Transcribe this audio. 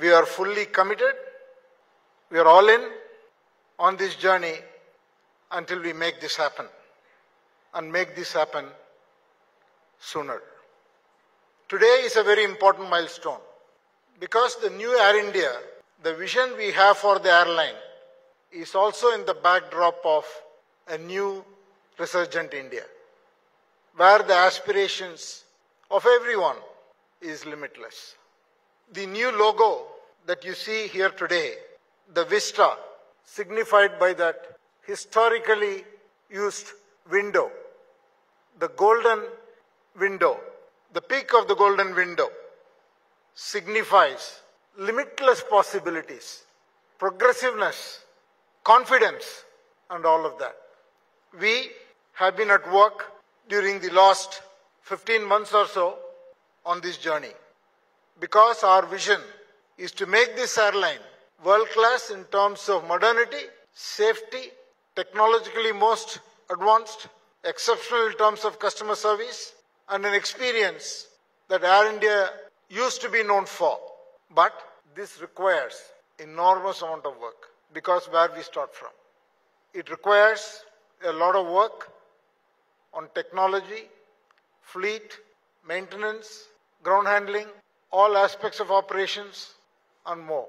We are fully committed. We are all in on this journey until we make this happen and make this happen sooner. Today is a very important milestone because the new Air India, the vision we have for the airline, is also in the backdrop of a new resurgent India, where the aspirations of everyone is limitless. The new logo that you see here today, the Vista, signified by that historically used window, the golden window, the peak of the golden window, signifies limitless possibilities, progressiveness, confidence, and all of that. We have been at work during the last 15 months or so on this journey because our vision is to make this airline world class in terms of modernity, safety, technologically most advanced, exceptional in terms of customer service, and an experience that Air India used to be known for. But this requires enormous amount of work because where we start from. It requires a lot of work on technology, fleet, maintenance, ground handling, all aspects of operations, and more.